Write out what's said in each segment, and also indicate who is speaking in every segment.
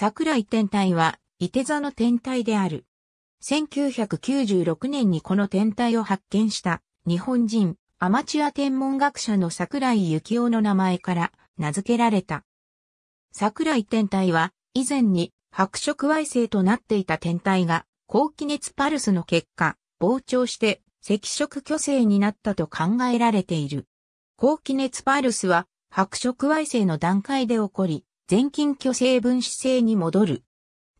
Speaker 1: 桜井天体は、伊手座の天体である。1996年にこの天体を発見した日本人アマチュア天文学者の桜井幸雄の名前から名付けられた。桜井天体は以前に白色矮星となっていた天体が高気熱パルスの結果膨張して赤色巨星になったと考えられている。高気熱パルスは白色矮星の段階で起こり、全近巨星分子星に戻る。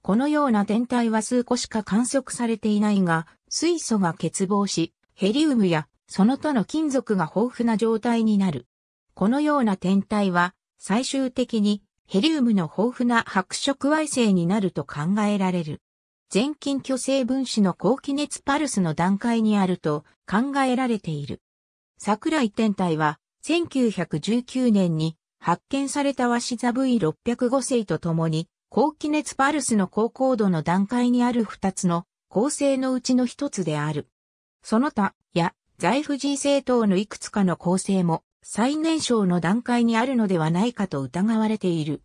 Speaker 1: このような天体は数個しか観測されていないが、水素が欠乏し、ヘリウムやその他の金属が豊富な状態になる。このような天体は、最終的にヘリウムの豊富な白色矮星になると考えられる。全近巨星分子の高気熱パルスの段階にあると考えられている。桜井天体は1919年に発見されたワシザ V605 星とともに高気熱パルスの高高度の段階にある二つの構成のうちの一つである。その他や財布 G 星等のいくつかの構成も最年少の段階にあるのではないかと疑われている。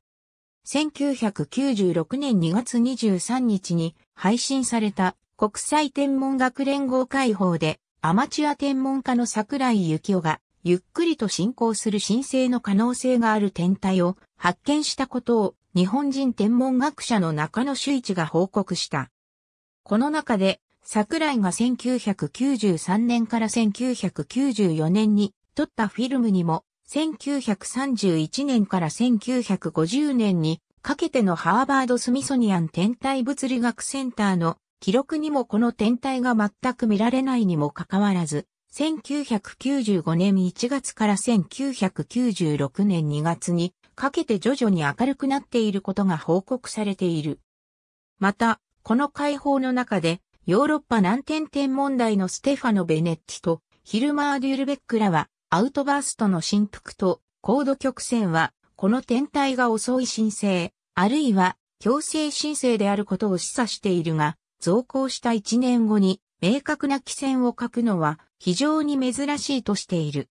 Speaker 1: 1996年2月23日に配信された国際天文学連合会報でアマチュア天文家の桜井幸雄がゆっくりと進行する申請の可能性がある天体を発見したことを日本人天文学者の中野修一が報告した。この中で、桜井が1993年から1994年に撮ったフィルムにも、1931年から1950年にかけてのハーバード・スミソニアン天体物理学センターの記録にもこの天体が全く見られないにもかかわらず、1995年1月から1996年2月にかけて徐々に明るくなっていることが報告されている。また、この解放の中で、ヨーロッパ南天天文台のステファノ・ベネッティとヒルマー・デュルベックらは、アウトバーストの振幅と高度曲線は、この天体が遅い申請、あるいは強制申請であることを示唆しているが、増行した1年後に明確な規制を書くのは非常に珍しいとしている。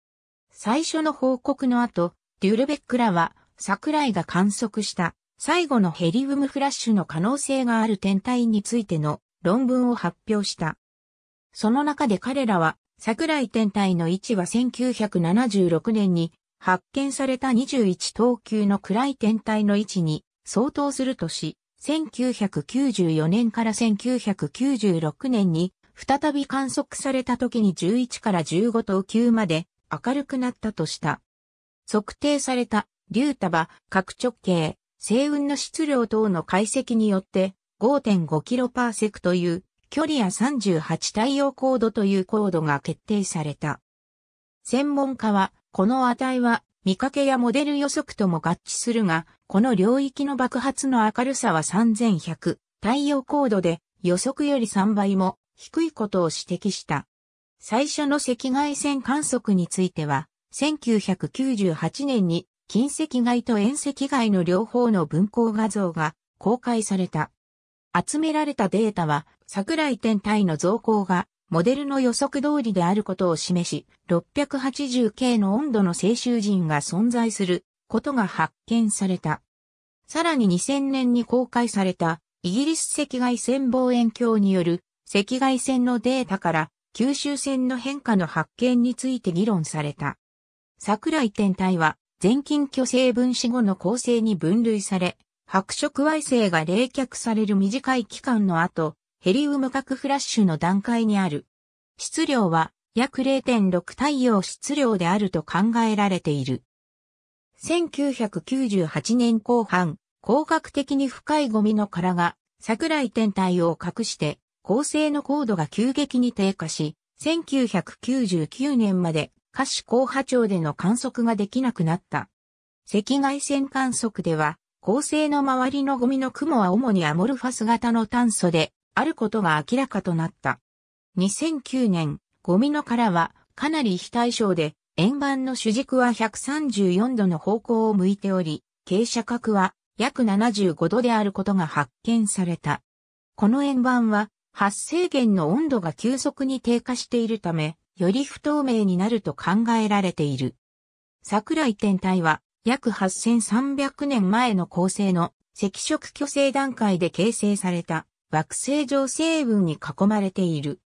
Speaker 1: 最初の報告の後、デュルベックらは桜井が観測した最後のヘリウムフラッシュの可能性がある天体についての論文を発表した。その中で彼らは桜井天体の位置は1976年に発見された21等級の暗い天体の位置に相当するとし、1994年から1996年に再び観測された時に11から15等級まで明るくなったとした。測定された竜束、角直径、星雲の質量等の解析によって5.5キロパーセクという距離や38太陽高度という高度が決定された。専門家は、この値は見かけやモデル予測とも合致するが、この領域の爆発の明るさは3100太陽高度で予測より3倍も低いことを指摘した。最初の赤外線観測については、1998年に近赤外と遠赤外の両方の分光画像が公開された。集められたデータは、桜井天体の増光がモデルの予測通りであることを示し、680系の温度の静周人が存在することが発見された。さらに2000年に公開されたイギリス赤外線望遠鏡による赤外線のデータから吸収線の変化の発見について議論された。桜井天体は全近巨星分子後の構成に分類され、白色矮星が冷却される短い期間の後、ヘリウム核フラッシュの段階にある。質量は約0.6太陽質量であると考えられている。1998年後半、工学的に深いゴミの殻が桜井天体を隠して構成の高度が急激に低下し、1999年まで可視光波長での観測ができなくなった。赤外線観測では、恒星の周りのゴミの雲は主にアモルファス型の炭素であることが明らかとなった。2009年、ゴミの殻はかなり非対称で、円盤の主軸は134度の方向を向いており、傾斜角は約75度であることが発見された。この円盤は発生源の温度が急速に低下しているため、より不透明になると考えられている。桜井天体は約8300年前の構成の赤色巨星段階で形成された惑星上星雲に囲まれている。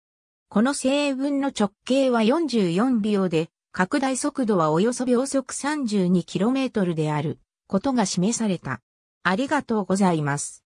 Speaker 1: この星雲の直径は44秒で、拡大速度はおよそ秒速 32km であることが示された。ありがとうございます。